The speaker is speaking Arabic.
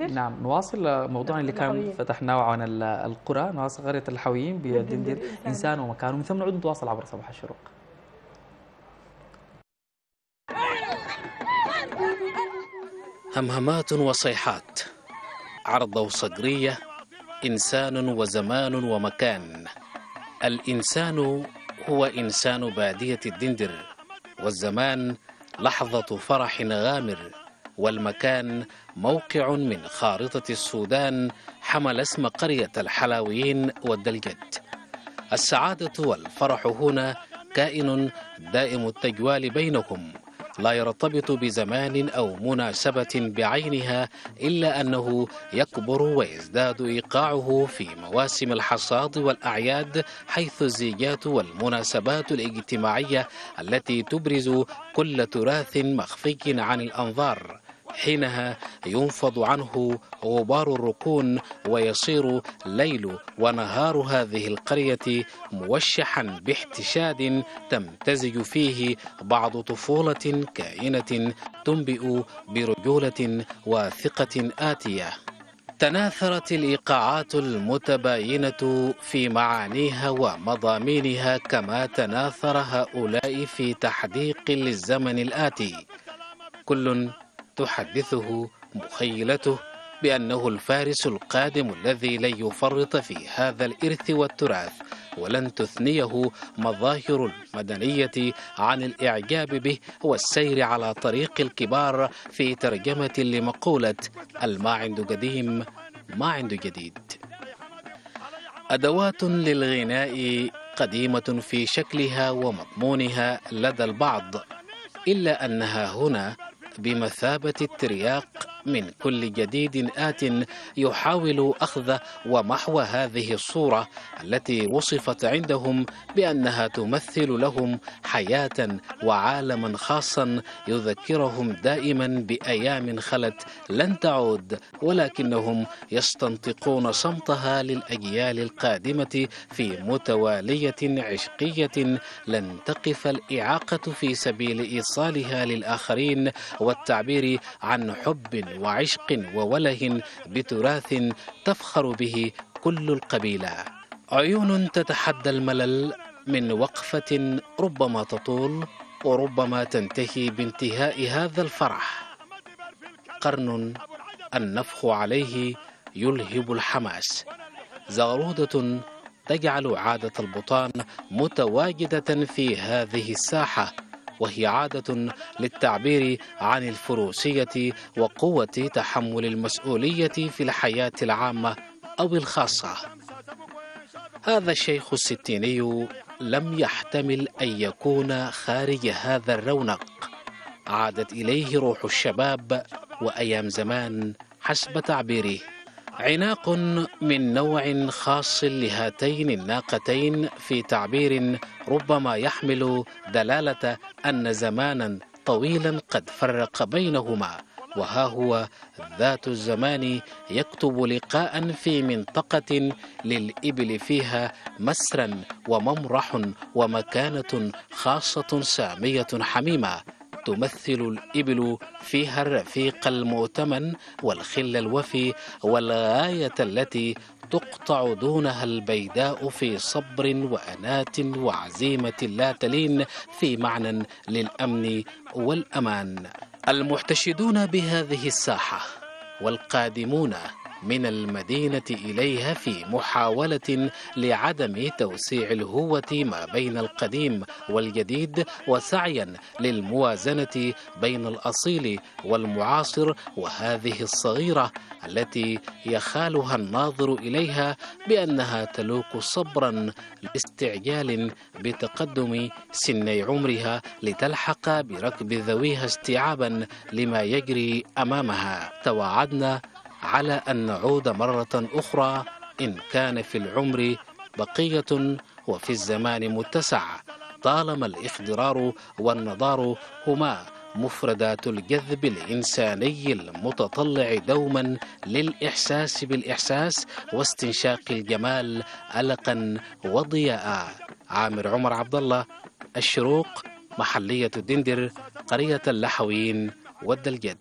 دندر نعم نواصل موضوعنا اللي كان. فتحناه عن ال- القرى. نواصل قرية الحويين إنسان. إنسان ومكان. ومن ثم نعود نتواصل عبر صباح الشروق. همهمات وصيحات. عرضة وصقرية إنسان وزمان ومكان. الإنسان هو إنسان بادية الدندر. والزمان لحظة فرح غامر. والمكان موقع من خارطة السودان حمل اسم قرية الحلاويين والدلجد السعادة والفرح هنا كائن دائم التجوال بينكم. لا يرتبط بزمان أو مناسبة بعينها إلا أنه يكبر ويزداد إيقاعه في مواسم الحصاد والأعياد حيث الزيجات والمناسبات الاجتماعية التي تبرز كل تراث مخفي عن الأنظار. حينها ينفض عنه غبار الركون ويصير ليل ونهار هذه القرية موشحا باحتشاد تمتزج فيه بعض طفولة كائنة تنبئ برجولة وثقة آتية. تناثرت الإيقاعات المتباينة في معانيها ومضامينها كما تناثر هؤلاء في تحديق للزمن الآتي. كل تحدثه مخيلته بأنه الفارس القادم الذي لن يفرط في هذا الإرث والتراث ولن تثنيه مظاهر المدنية عن الإعجاب به والسير على طريق الكبار في ترجمة لمقولة الما عنده قديم ما عنده جديد أدوات للغناء قديمة في شكلها ومضمونها لدى البعض إلا أنها هنا بمثابة الترياق من كل جديد آت يحاول أخذ ومحو هذه الصورة التي وصفت عندهم بأنها تمثل لهم حياة وعالما خاصا يذكرهم دائما بأيام خلت لن تعود ولكنهم يستنطقون صمتها للأجيال القادمة في متوالية عشقية لن تقف الإعاقة في سبيل إيصالها للآخرين والتعبير عن حب وعشق ووله بتراث تفخر به كل القبيلة عيون تتحدى الملل من وقفة ربما تطول وربما تنتهي بانتهاء هذا الفرح. قرن النفخ عليه يلهب الحماس. زغرودة تجعل عادة البطان متواجدة في هذه الساحة وهي عادة للتعبير عن الفروسية وقوة تحمل المسؤولية في الحياة العامة أو الخاصة. هذا الشيخ الستيني لم يحتمل أن يكون خارج هذا الرونق. عادت إليه روح الشباب وأيام زمان حسب تعبيره. عناق من نوع خاص لهاتين الناقتين في تعبير ربما يحمل دلالة أن زمانا طويلا قد فرق بينهما وها هو ذات الزمان يكتب لقاء في منطقة للإبل فيها مسرا وممرح ومكانة خاصة سامية حميمة. تمثل الإبل فيها الرفيق المؤتمن والخل الوفي والغاية التي تقطع دونها البيداء في صبر وأنات وعزيمة لا تلين في معنى للأمن والأمان. المحتشدون بهذه الساحة والقادمون من المدينة إليها في محاولة لعدم توسيع الهوة ما بين القديم والجديد وسعيا للموازنة بين الأصيل والمعاصر وهذه الصغيرة التي يخالها الناظر إليها بأنها تلوك صبرا لاستعجال بتقدم سني عمرها لتلحق بركب ذويها استيعابا لما يجري أمامها. توعدنا على أن نعود مرة أخرى إن كان في العمر بقية وفي الزمان متسع طالما الإخضرار والنضار هما مفردات الجذب الإنساني المتطلع دوما للإحساس بالإحساس واستنشاق الجمال ألقا وضياء. عامر عمر عبد الله الشروق محلية الدندر قرية اللحويين والدلجد